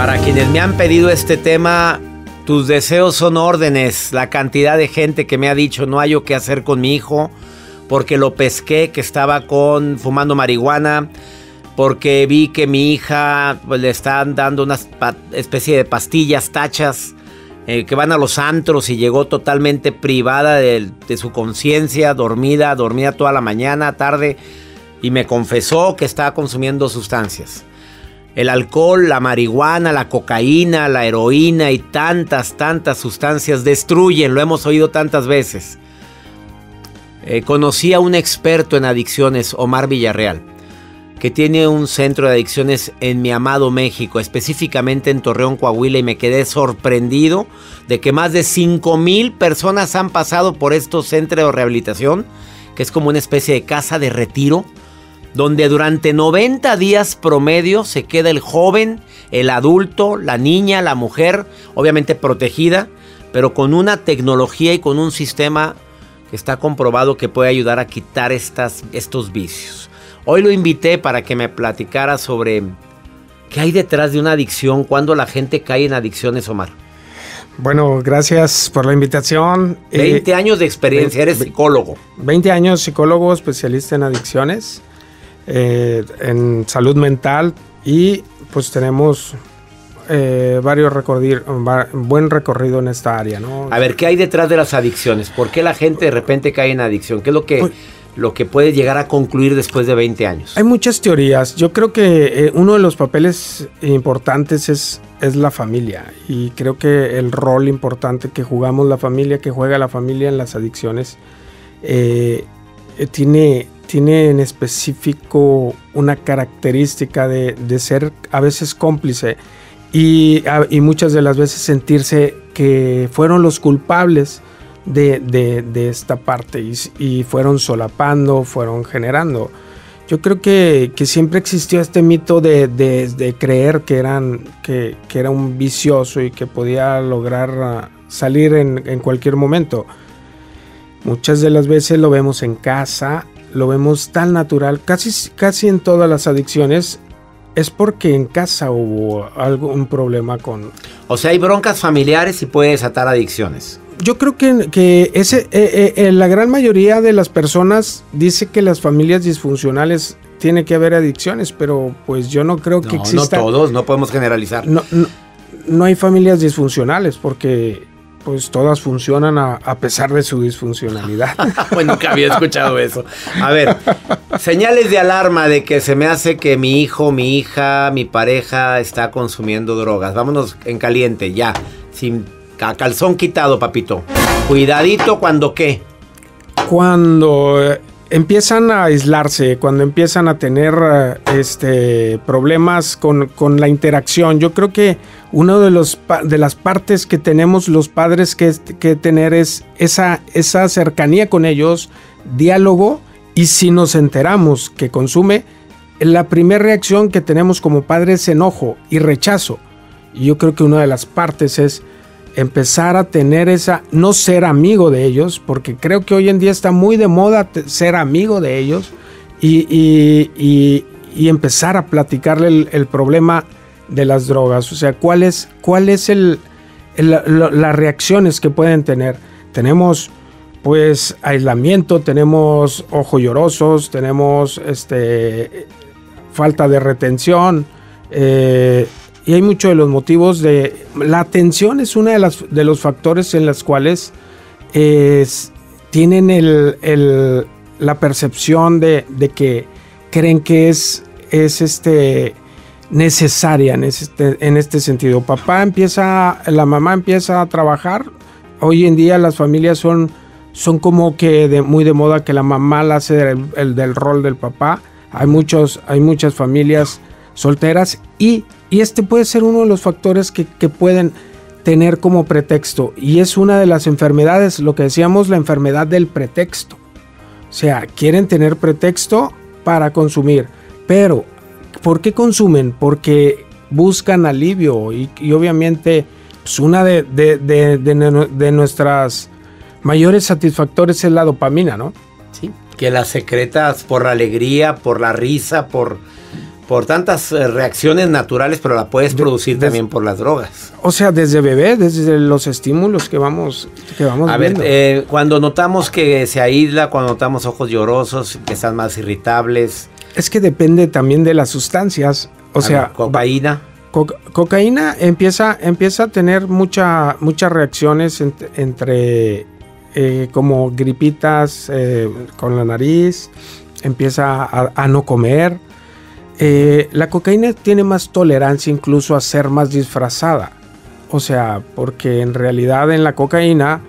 Para quienes me han pedido este tema, tus deseos son órdenes. La cantidad de gente que me ha dicho no hay qué hacer con mi hijo porque lo pesqué que estaba con fumando marihuana, porque vi que mi hija pues, le están dando una especie de pastillas, tachas, eh, que van a los antros y llegó totalmente privada de, de su conciencia, dormida, dormida toda la mañana, tarde, y me confesó que estaba consumiendo sustancias. El alcohol, la marihuana, la cocaína, la heroína y tantas, tantas sustancias destruyen, lo hemos oído tantas veces. Eh, conocí a un experto en adicciones, Omar Villarreal, que tiene un centro de adicciones en mi amado México, específicamente en Torreón, Coahuila, y me quedé sorprendido de que más de 5 mil personas han pasado por estos centros de rehabilitación, que es como una especie de casa de retiro donde durante 90 días promedio se queda el joven, el adulto, la niña, la mujer, obviamente protegida, pero con una tecnología y con un sistema que está comprobado que puede ayudar a quitar estas, estos vicios. Hoy lo invité para que me platicara sobre qué hay detrás de una adicción, cuando la gente cae en adicciones, Omar. Bueno, gracias por la invitación. 20 eh, años de experiencia, eres psicólogo. 20 años psicólogo, especialista en adicciones. Eh, en salud mental y pues tenemos eh, varios buen recorrido en esta área, ¿no? A ver, ¿qué hay detrás de las adicciones? ¿Por qué la gente de repente cae en adicción? ¿Qué es lo que, pues lo que puede llegar a concluir después de 20 años? Hay muchas teorías. Yo creo que eh, uno de los papeles importantes es, es la familia y creo que el rol importante que jugamos la familia, que juega la familia en las adicciones, tiene tiene en específico una característica de, ser a veces cómplice y, muchas de las veces sentirse que fueron los culpables de, esta parte y, fueron solapando, fueron generando. Yo creo que, siempre existió este mito de, creer que, eran, que, era un vicioso y que podía lograr ah, salir en, en cualquier momento. Muchas de las veces lo vemos en casa, lo vemos tan natural, casi, casi en todas las adicciones, es porque en casa hubo algún problema con... O sea, hay broncas familiares y puede desatar adicciones. Yo creo que, que ese, eh, eh, la gran mayoría de las personas dice que las familias disfuncionales tiene que haber adicciones, pero pues yo no creo que exista... No todos, no podemos generalizar. no, no hay familias disfuncionales porque pues todas funcionan a, pesar de su disfuncionalidad. bueno, que había escuchado eso. A ver, señales de alarma de que se me hace que mi hijo, mi hija, mi pareja está consumiendo drogas. Vámonos en caliente, ya. Sin calzón quitado, papito. Cuidadito cuando qué. Cuando eh, empiezan a aislarse, cuando empiezan a tener eh, este, problemas con, la interacción. Yo creo que una de, de las partes que tenemos los padres que, que tener es esa, esa cercanía con ellos, diálogo, y si nos enteramos que consume, la primera reacción que tenemos como padres es enojo y rechazo. Y yo creo que una de las partes es empezar a tener esa, no ser amigo de ellos, porque creo que hoy en día está muy de moda ser amigo de ellos y, empezar a platicarle el, problema de las drogas, o sea, cuál es, el, las reacciones que pueden tener. Tenemos pues aislamiento, tenemos ojos llorosos, tenemos este, falta de retención, eh, y hay muchos de los motivos de... La atención es uno de, de los factores en los cuales tienen el, la percepción de, que creen que es, es este, necesaria en este, en este sentido. Papá empieza, la mamá empieza a trabajar. Hoy en día las familias son, son como que de, muy de moda que la mamá la hace el, del rol del papá. Hay, muchos, hay muchas familias solteras y y este puede ser uno de los factores que, pueden tener como pretexto. Y es una de las enfermedades, lo que decíamos, la enfermedad del pretexto. O sea, quieren tener pretexto para consumir. Pero, ¿por qué consumen? Porque buscan alivio. Y, obviamente, pues una de, de, nuestras mayores satisfactores es la dopamina, ¿no? Sí. Que la secretas por la alegría, por la risa, por por tantas eh, reacciones naturales, pero la puedes producir también por las drogas. O sea, desde bebé, desde los estímulos que vamos, que vamos A ver, eh, cuando notamos que se aísla, cuando notamos ojos llorosos, que están más irritables. Es que depende también de las sustancias. O sea, cocaína. cocaína empieza, empieza a tener mucha, muchas reacciones entre eh, como gripitas con la nariz, empieza a no comer eh, la cocaína tiene más tolerancia incluso a ser más disfrazada. O sea, porque en realidad en la cocaína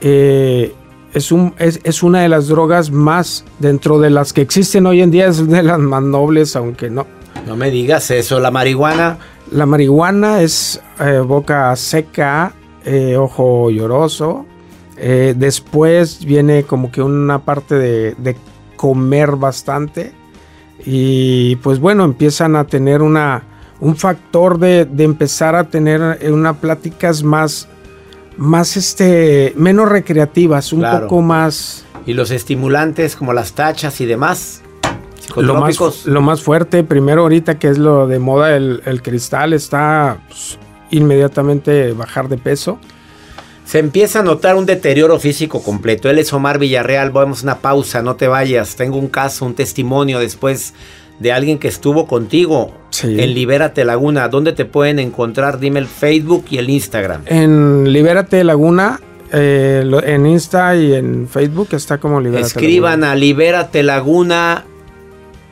eh, es, un, es, una de las drogas más, dentro de las que existen hoy en día, es de las más nobles, aunque no. No me digas eso, la marihuana. La marihuana es eh, boca seca, ojo lloroso. después viene como que una parte de comer bastante y pues bueno, empiezan a tener una, un factor de, empezar a tener eh, unas pláticas más, más este, menos recreativas, un poco más... Y los estimulantes como las tachas y demás. Lo más, lo más fuerte, primero ahorita que es lo de moda, el, cristal está pues, inmediatamente bajar de peso. Se empieza a notar un deterioro físico completo. Él es Omar Villarreal. Vamos a una pausa, no te vayas. Tengo un caso, un testimonio después de alguien que estuvo contigo en Libérate Laguna. ¿Dónde te pueden encontrar? Dime el Facebook y el Instagram. En Libérate Laguna, eh, en Insta y en Facebook está como Libérate Escriban a Libérate Laguna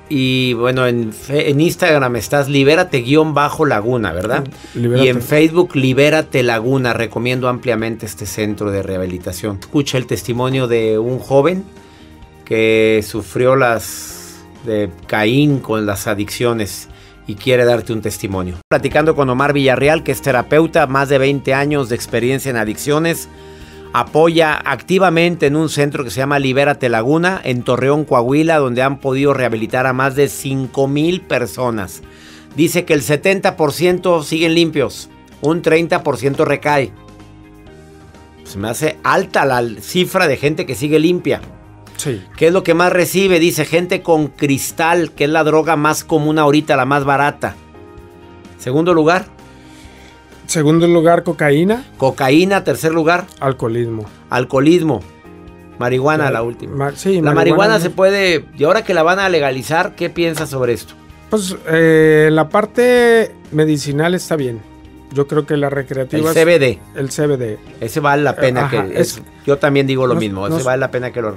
y bueno, en, Instagram estás libérate-laguna, ¿verdad? Y en Facebook Libérate Laguna. Recomiendo ampliamente este centro de rehabilitación. Escucha el testimonio de un joven que sufrió las de Caín con las adicciones y quiere darte un testimonio. Platicando con Omar Villarreal, que es terapeuta, más de 20 años de experiencia en adicciones apoya activamente en un centro que se llama Libérate Laguna en Torreón, Coahuila, donde han podido rehabilitar a más de 5 mil personas. Dice que el 70% siguen limpios, un 30% recae. Se me hace alta la cifra de gente que sigue limpia. Sí. ¿Qué es lo que más recibe? Dice gente con cristal, que es la droga más común ahorita, la más barata. Segundo lugar, Segundo lugar, cocaína. Cocaína, tercer lugar. Alcoholismo. Alcoholismo. Marihuana, la, última. sí, la marihuana, se puede. Y ahora que la van a legalizar, ¿qué piensas sobre esto? Pues eh, la parte medicinal está bien. Yo creo que la recreativa. El CBD. El CBD. Ese vale la pena que. yo también digo lo mismo. Ese vale la pena que lo.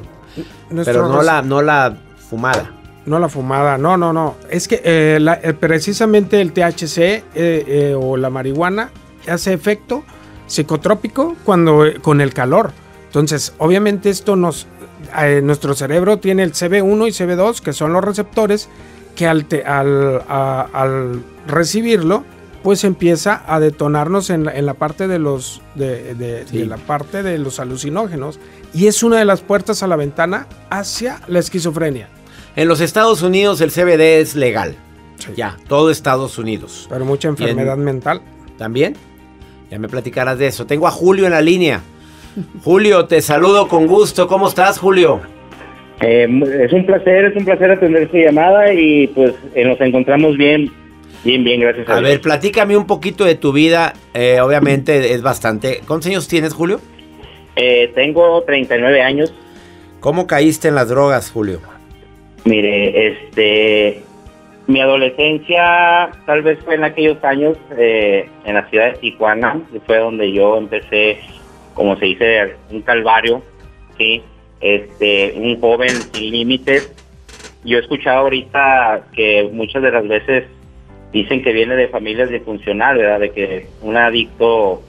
Pero no la, no la fumada. No la fumada, no, no, no. Es que eh, eh, precisamente el THC eh, o la marihuana hace efecto psicotrópico cuando con el calor. Entonces, obviamente esto nos, nuestro cerebro tiene el CB1 y CB2, que son los receptores, que al, al, recibirlo, pues empieza a detonarnos en la, parte de los de, la parte de los alucinógenos y es una de las puertas a la ventana hacia la esquizofrenia. En los Estados Unidos el CBD es legal. Ya, todo Estados Unidos. Pero mucha enfermedad mental. ¿También? Ya me platicarás de eso. Tengo a Julio en la línea. Julio, te saludo con gusto. ¿Cómo estás, Julio? Eh, es un placer, es un placer atender su llamada y pues eh, nos encontramos bien, bien, bien, gracias a, a ver, platícame un poquito de tu vida. Eh, obviamente es bastante. ¿Cuántos años tienes, Julio? tengo 39 años. ¿Cómo caíste en las drogas, Julio? Mire, este, mi adolescencia tal vez fue en aquellos años eh, en la ciudad de Tijuana, que fue donde yo empecé, como se dice, un calvario, sí, este, un joven sin límites. Yo he escuchado ahorita que muchas de las veces dicen que viene de familias disfuncionales, ¿verdad? De que un adicto,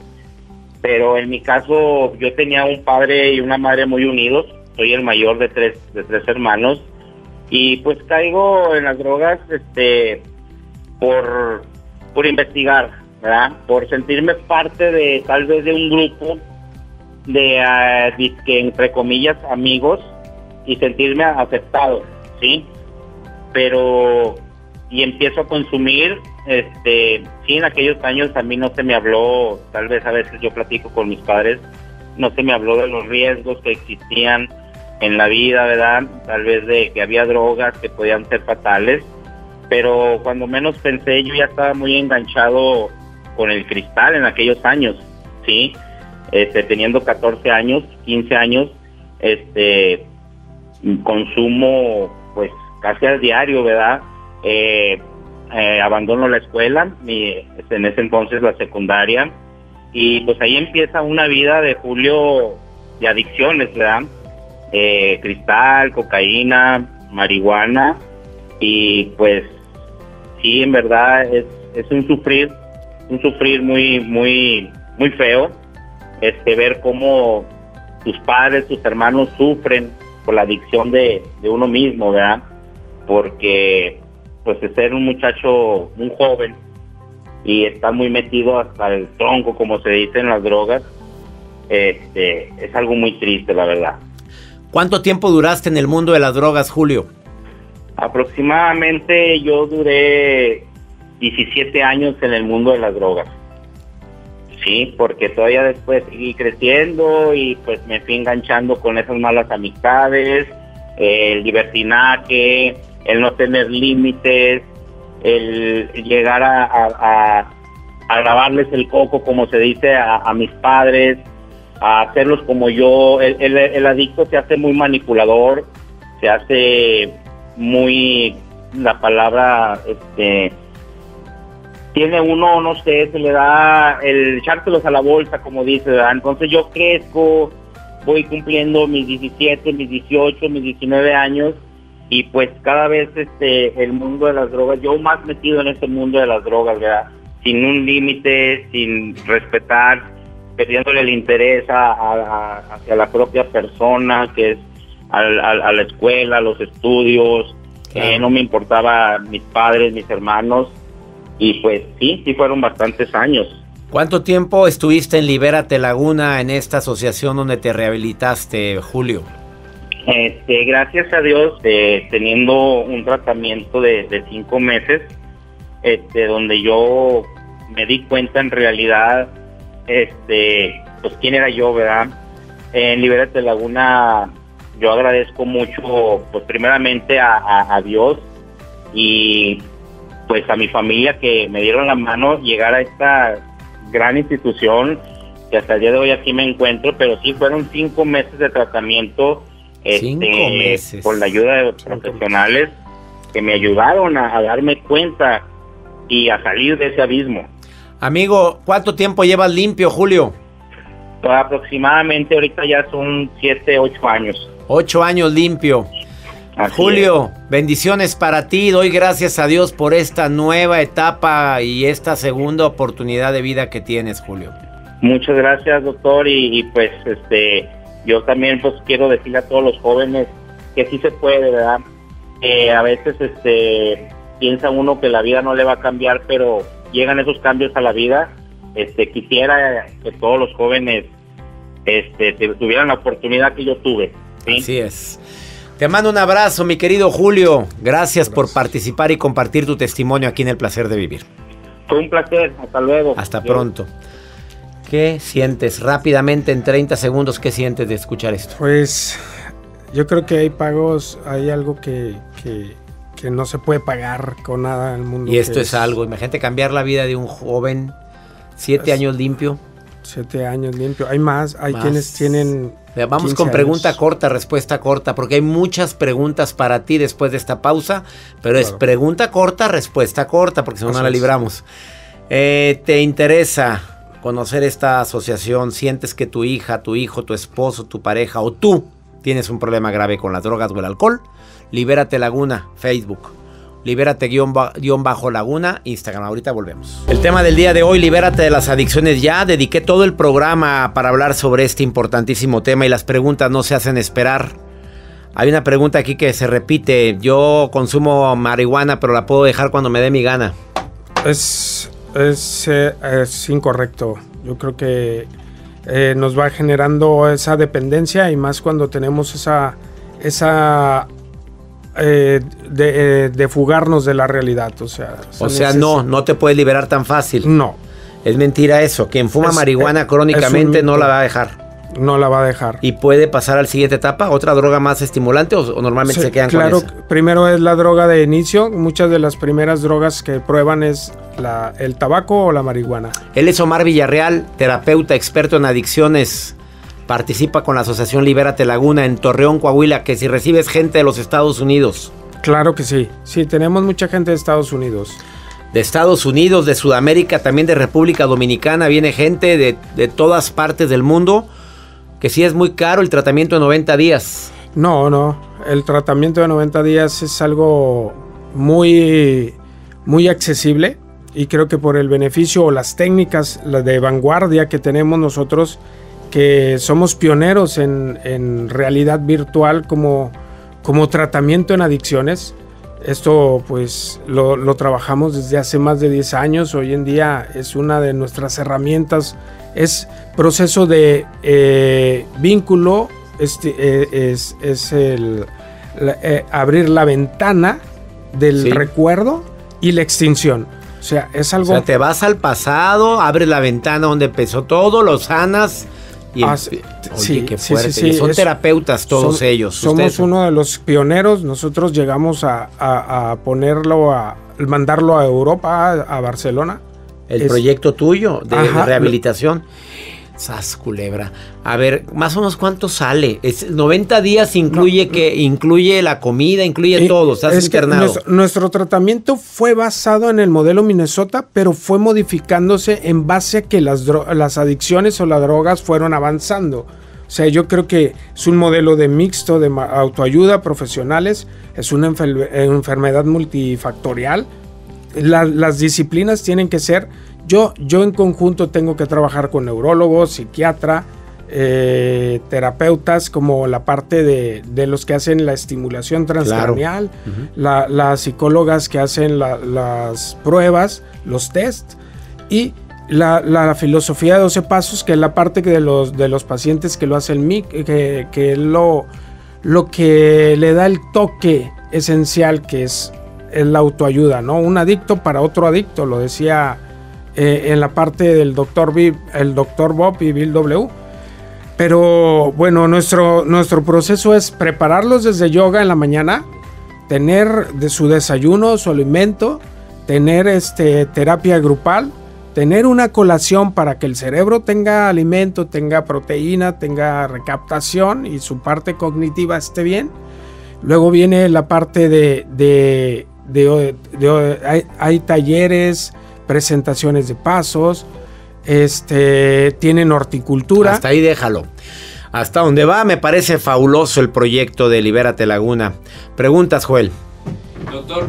pero en mi caso yo tenía un padre y una madre muy unidos. Soy el mayor de tres de tres hermanos y pues caigo en las drogas este por por investigar ¿verdad? por sentirme parte de tal vez de un grupo de que entre comillas amigos y sentirme aceptado sí pero y empiezo a consumir este sí en aquellos años a mí no se me habló tal vez a veces yo platico con mis padres no se me habló de los riesgos que existían en la vida, ¿verdad? Tal vez de que había drogas que podían ser fatales. pero cuando menos pensé yo ya estaba muy enganchado con el cristal en aquellos años, ¿sí? Este, teniendo 14 años, 15 años, este, consumo pues casi al diario, ¿verdad? Eh, eh, abandono la escuela, mi, en ese entonces la secundaria, y pues ahí empieza una vida de Julio de adicciones, ¿verdad? Eh, cristal, cocaína, marihuana, y pues sí, en verdad es, es un sufrir, un sufrir muy, muy, muy feo, este, ver cómo tus padres, tus hermanos sufren por la adicción de, de uno mismo, ¿verdad? Porque pues de ser un muchacho, un joven, y está muy metido hasta el tronco, como se dice en las drogas, este, es algo muy triste, la verdad. ¿Cuánto tiempo duraste en el mundo de las drogas, Julio? Aproximadamente yo duré 17 años en el mundo de las drogas. Sí, porque todavía después seguí creciendo y pues me fui enganchando con esas malas amistades, el libertinaje, el no tener límites, el llegar a, a, grabarles el coco, como se dice, a, mis padres, a hacerlos como yo. El, el, adicto se hace muy manipulador, se hace muy, la palabra, este, tiene uno, no sé, se le da el echárselos a la bolsa, como dice. Entonces yo crezco, voy cumpliendo mis 17, mis 18, mis 19 años y pues cada vez este el mundo de las drogas, yo más metido en este mundo de las drogas, ¿verdad? Sin un límite, sin respetar, perdiéndole el interés hacia la propia persona, que es a, la escuela, a los estudios, no me importaba mis padres, mis hermanos, y pues sí, sí fueron bastantes años. ¿Cuánto tiempo estuviste en Libérate Laguna en esta asociación donde te rehabilitaste, Julio? Este, gracias a Dios, eh, teniendo un tratamiento de, cinco meses, este, donde yo me di cuenta en realidad, este, pues quién era yo, ¿verdad? En Libérate Laguna, yo agradezco mucho, pues primeramente a, Dios y pues a mi familia que me dieron la mano llegar a esta gran institución que hasta el día de hoy aquí me encuentro, pero sí fueron cinco meses de tratamiento este, Con la ayuda de los profesionales que me ayudaron a, darme cuenta y a salir de ese abismo. Amigo, ¿cuánto tiempo llevas limpio, Julio? Aproximadamente ahorita ya son 7, 8 años. 8 años limpio. Julio, bendiciones para ti. Doy gracias a Dios por esta nueva etapa y esta segunda oportunidad de vida que tienes, Julio. Muchas gracias, doctor. y pues, este, yo también pues quiero decirle a todos los jóvenes que sí se puede, ¿verdad? a veces este piensa uno que la vida no le va a cambiar, pero llegan esos cambios a la vida. Este quisiera que todos los jóvenes este tuvieran la oportunidad que yo tuve. Así es. Te mando un abrazo, mi querido Julio. Gracias por participar y compartir tu testimonio aquí en El Placer de Vivir. Fue un placer. Hasta luego. Hasta pronto. ¿Qué sientes rápidamente en 30 segundos? ¿Qué sientes de escuchar esto? Pues yo creo que hay pagos, hay algo que, no se puede pagar con nada en el mundo. Y esto es, algo, imagínate cambiar la vida de un joven, siete años limpio. Siete años limpio. Hay más, hay quienes tienen. Vamos con pregunta corta, respuesta corta, porque hay muchas preguntas para ti después de esta pausa, pero es pregunta corta, respuesta corta, porque si no, no la libramos. Eh, ¿Te interesa conocer esta asociación, sientes que tu hija, tu hijo, tu esposo, tu pareja o tú tienes un problema grave con las drogas o el alcohol, Libérate Laguna, Facebook. Libérate guion, bajo laguna, Instagram. Ahorita volvemos. El tema del día de hoy, libérate de las adicciones ya. Dediqué todo el programa para hablar sobre este importantísimo tema y las preguntas no se hacen esperar. Hay una pregunta aquí que se repite. Yo consumo marihuana, pero la puedo dejar cuando me dé mi gana. Es es, eh, es incorrecto. Yo creo que eh, nos va generando esa dependencia y más cuando tenemos esa, esa eh, de, fugarnos de la realidad. O sea, o sea no, no te puedes liberar tan fácil. No. Es mentira eso. Quien fuma marihuana crónicamente no la va a dejar. No la va a dejar. ¿Y puede pasar al siguiente etapa? ¿Otra droga más estimulante o, normalmente se quedan claro, con Claro, primero es la droga de inicio. Muchas de las primeras drogas que prueban es la, el tabaco o la marihuana. Él es Omar Villarreal, terapeuta experto en adicciones. Participa con la Asociación Libérate Laguna en Torreón, Coahuila, que si recibes gente de los Estados Unidos. Claro que sí. Sí, tenemos mucha gente de Estados Unidos de Estados Unidos, de Sudamérica, también de República Dominicana, viene gente de, de, todas partes del mundo, que sí es muy caro el tratamiento de 90 días. No, no, el tratamiento de 90 días es algo muy, muy accesible y creo que por el beneficio o las técnicas de vanguardia que tenemos nosotros, que somos pioneros en, en realidad virtual como, como tratamiento en adicciones, esto pues lo, trabajamos desde hace más de 10 años, hoy en día es una de nuestras herramientas, es proceso de eh, vínculo, este, eh, es, el, eh, abrir la ventana del recuerdo y la extinción. O sea, es algo... O sea, te vas al pasado, abres la ventana donde empezó todo, lo sanas y ah, sí, qué fuerte. son terapeutas todos ellos. Somos uno de los pioneros. Nosotros llegamos a, ponerlo, a mandarlo a Europa, a, Barcelona. El proyecto tuyo de, rehabilitación. Sas culebra. A ver, más o menos cuánto sale. Es 90 días incluye que incluye la comida, incluye todo. Estás internado. Nuestro, tratamiento fue basado en el modelo Minnesota, pero fue modificándose en base a que las, las adicciones o las drogas fueron avanzando. O sea, yo creo que es un modelo de mixto de autoayuda profesionales, es una enfermedad multifactorial. las disciplinas tienen que ser yo, yo en conjunto tengo que trabajar con neurólogos, psiquiatra, eh, terapeutas, como la parte de, los que hacen la estimulación transcranial, las psicólogas que hacen las pruebas, los test y la, filosofía de 12 pasos, que es la parte de los, de los pacientes que lo hacen MIC, que, que lo, lo que le da el toque esencial que es, la autoayuda, ¿no? Un adicto para otro adicto, lo decía eh, en la parte del doctor, el doctor Bob y Bill W. Pero bueno, nuestro, nuestro proceso es prepararlos desde yoga en la mañana, tener de su desayuno, su alimento, tener este, terapia grupal, tener una colación para que el cerebro tenga alimento, tenga proteína, tenga recaptación y su parte cognitiva esté bien. Luego viene la parte de, de, hay, talleres, presentaciones de pasos, este, tienen horticultura. Hasta ahí déjalo. Hasta donde va, me parece fabuloso el proyecto de Libérate Laguna. Preguntas, Joel. Doctor,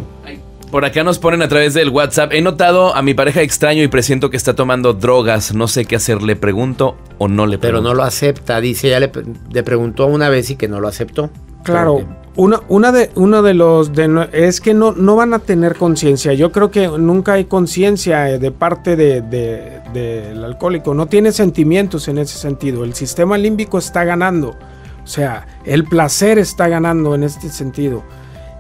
por acá nos ponen a través del WhatsApp. He notado a mi pareja extraño y presiento que está tomando drogas. No sé qué hacer. ¿Le pregunto o no le pregunto? Pero no lo acepta. Dice, ya le, le preguntó una vez y que no lo aceptó. Claro, una, una, de, uno de los de, es que no, no van a tener conciencia. Yo creo que nunca hay conciencia eh, de parte del de, alcohólico. No tiene sentimientos en ese sentido. El sistema límbico está ganando. O sea, el placer está ganando en este sentido.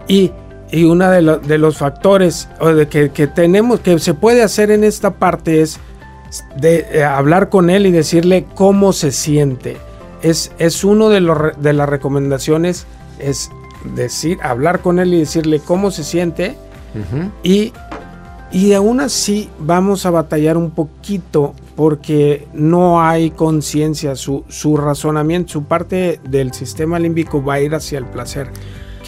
Y, y uno de, de, los factores de que, que, tenemos, que se puede hacer en esta parte es de eh, hablar con él y decirle cómo se siente. Es, es uno de, los, de las recomendaciones, es decir, hablar con él y decirle cómo se siente y, y aún así vamos a batallar un poquito porque no hay conciencia, su, su razonamiento, su parte del sistema límbico va a ir hacia el placer.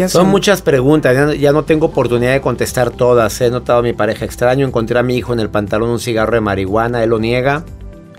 Son muchas preguntas, ya no, tengo oportunidad de contestar todas. He notado a mi pareja extraño, encontré a mi hijo en el pantalón un cigarro de marihuana, él lo niega,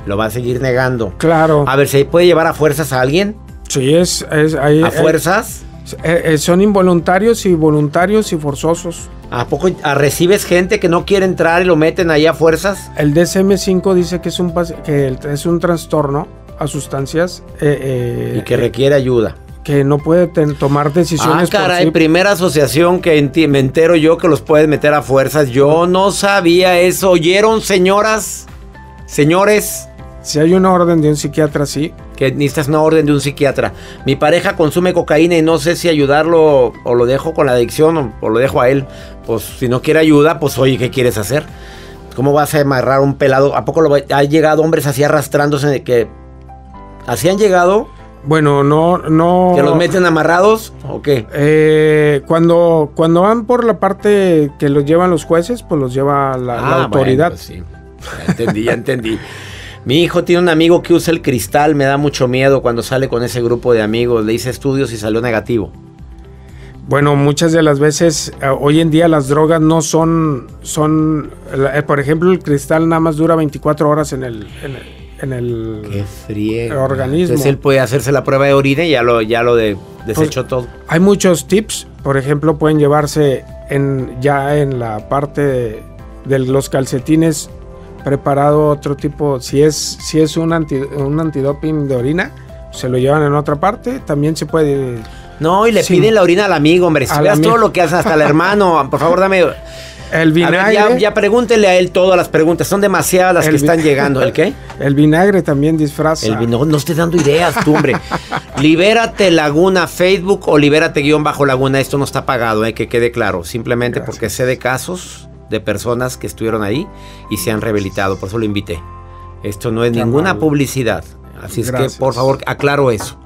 lo va a seguir negando. Claro. A ver, ¿se puede llevar a fuerzas a alguien? Sí, es... es ¿A eh, fuerzas? Eh, eh, son involuntarios y voluntarios y forzosos. ¿A poco recibes gente que no quiere entrar y lo meten ahí a fuerzas? El DSM-5 dice que es un, que es un trastorno a sustancias. y que requiere ayuda. Que no puede tomar decisiones. Ah, caray, primera asociación que me entero yo que los puedes meter a fuerzas. Yo no sabía eso. ¿Oyeron, señoras? Señores. Si hay una orden de un psiquiatra, sí. Que necesitas una orden de un psiquiatra. Mi pareja consume cocaína y no sé si ayudarlo o lo dejo con la adicción o, lo dejo a él. Pues si no quiere ayuda, pues oye, ¿qué quieres hacer? ¿Cómo vas a amarrar un pelado? ¿A poco lo, ha llegado hombres así arrastrándose de que ¿Así han llegado? Bueno, no, no. ¿Que los meten amarrados o qué? Eh, cuando, cuando van por la parte que los llevan los jueces, pues los lleva la, la Ah, autoridad. bueno, pues sí. Ya entendí, ya entendí. Mi hijo tiene un amigo que usa el cristal, me da mucho miedo cuando sale con ese grupo de amigos. Le hice estudios y salió negativo. Bueno, muchas de las veces, eh, hoy en día las drogas no son, son, eh, por ejemplo, el cristal nada más dura 24 horas en el, en el, en el- Qué organismo. Entonces él puede hacerse la prueba de orina y ya lo, ya lo de, desechó todo. Hay muchos tips, por ejemplo, pueden llevarse en, ya en la parte de, de los calcetines preparado otro tipo, si es, si es un, anti, un antidoping de orina, se lo llevan en otra parte, también se puede... No, y le Sí. piden la orina al amigo, hombre. Si veas todo lo que hacen hasta el hermano, por favor, dame. El A ver, vinagre, ya, ya pregúntele a él todas las preguntas. Son demasiadas las El que están llegando. ¿El qué? el vinagre también disfraza. El vino. No estés dando ideas, tú, hombre. Libérate Laguna Facebook o libérate guion bajo Laguna. Esto no está pagado, eh, que quede claro. Simplemente Gracias. porque sé de casos de personas que estuvieron ahí y se han rehabilitado. Por eso lo invité. Esto no es Qué ninguna amable. publicidad. Así es que, por favor, aclaro eso.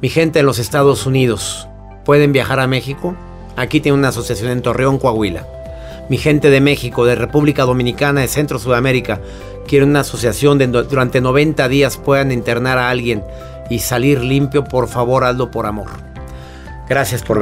Mi gente de los Estados Unidos, ¿pueden viajar a México? Aquí tiene una asociación en Torreón, Coahuila. Mi gente de México, de República Dominicana, de Centro Sudamérica, quieren una asociación durante 90 días puedan internar a alguien y salir limpio. Por favor, hazlo por amor. Gracias por